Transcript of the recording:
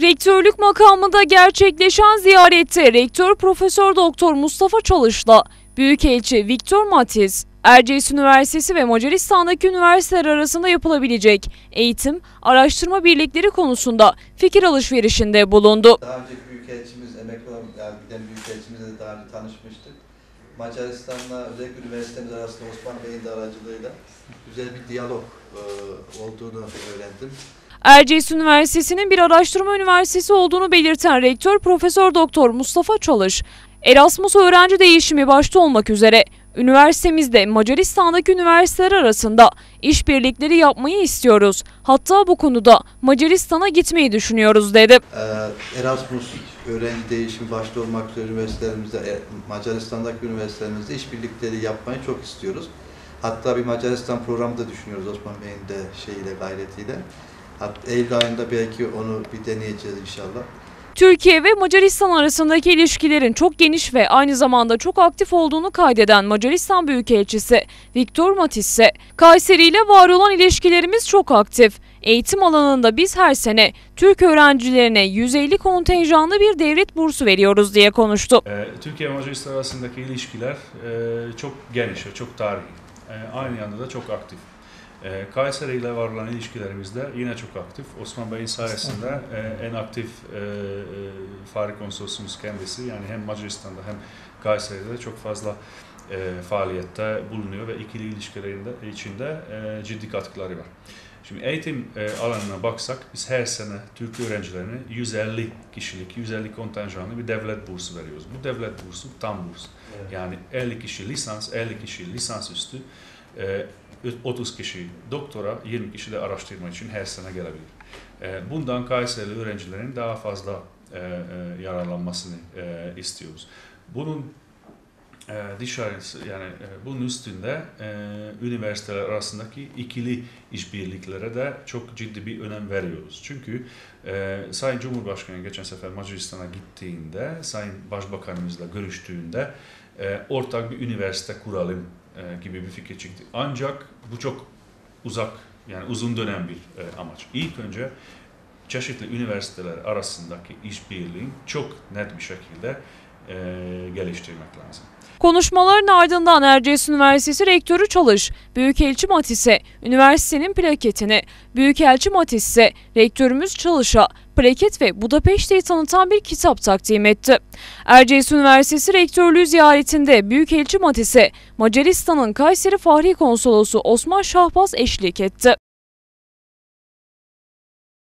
Rektörlük makamında gerçekleşen ziyarette Rektör Profesör Doktor Mustafa Çalış'la Büyükelçi Viktor Matiz, Erciyes Üniversitesi ve Macaristan'daki üniversiteler arasında yapılabilecek eğitim, araştırma birlikleri konusunda fikir alışverişinde bulundu. Daha önce Büyükelçimiz, emekli olan yani giden Büyükelçimizle daha önce tanışmıştık. Macaristan'la özellikle üniversitemiz arasında Osman Bey'in de aracılığıyla güzel bir diyalog e, olduğunu öğrendim. Erciyes Üniversitesi'nin bir araştırma üniversitesi olduğunu belirten Rektör Profesör Doktor Mustafa Çalış, Erasmus öğrenci değişimi başta olmak üzere üniversitemizde Macaristan'daki üniversiteler arasında işbirlikleri yapmayı istiyoruz. Hatta bu konuda Macaristan'a gitmeyi düşünüyoruz dedi. Ee, Erasmus öğrenci değişimi başta olmak üzere üniversitelerimizde, e, Macaristan'daki üniversitelerimizde işbirlikleri yapmayı çok istiyoruz. Hatta bir Macaristan programı da düşünüyoruz Osman Bey'in de şeyiyle, gayretiyle. Hatta Eylül ayında belki onu bir deneyeceğiz inşallah. Türkiye ve Macaristan arasındaki ilişkilerin çok geniş ve aynı zamanda çok aktif olduğunu kaydeden Macaristan Büyükelçisi Viktor Matis ise Kayseri ile var olan ilişkilerimiz çok aktif. Eğitim alanında biz her sene Türk öğrencilerine 150 kontenjanlı bir devlet bursu veriyoruz diye konuştu. Ee, Türkiye ve Macaristan arasındaki ilişkiler e, çok geniş ve çok tarihi. E, Aynı yanda da çok aktif. E, Kayseri ile var olan ilişkilerimiz de yine çok aktif. Osman Bey'in sayesinde e, en aktif e, e, Fahri Konsolosumuz kendisi. Yani hem Macaristan'da hem Kayseri'de çok fazla e, faaliyette bulunuyor ve ikili ilişkilerinde içinde e, ciddi katkıları var. Şimdi eğitim e, alanına baksak biz her sene Türk öğrencilerine 150 kişilik, 150 kontenjanlı bir devlet bursu veriyoruz. Bu devlet bursu tam burs. Yani 50 kişi lisans, 50 kişi lisansüstü, e, 30 kişi doktora, 20 kişi de araştırma için her sene gelebilir. E, Bundan Kayseri öğrencilerin daha fazla e, e, yararlanmasını e, istiyoruz. Bunun dışarısı yani bunun üstünde üniversiteler arasındaki ikili işbirliklere de çok ciddi bir önem veriyoruz. Çünkü Sayın Cumhurbaşkanı geçen sefer Macaristan'a gittiğinde, Sayın Başbakanımızla görüştüğünde ortak bir üniversite kuralım gibi bir fikir çıktı. Ancak bu çok uzak yani uzun dönem bir e, amaç. İlk önce çeşitli üniversiteler arasındaki işbirliğini çok net bir şekilde e, geliştirmek lazım. Konuşmaların ardından Erciyes Üniversitesi Rektörü Çalış, Büyükelçi Matis'e üniversitenin plaketini, Büyükelçi Matis ise Rektörümüz Çalış'a plaket ve Budapeşte'yi tanıtan bir kitap takdim etti. Erciyes Üniversitesi Rektörlüğü ziyaretinde Büyükelçi Matis'e Macaristan'ın Kayseri Fahri Konsolosu Osman Şahbaz eşlik etti.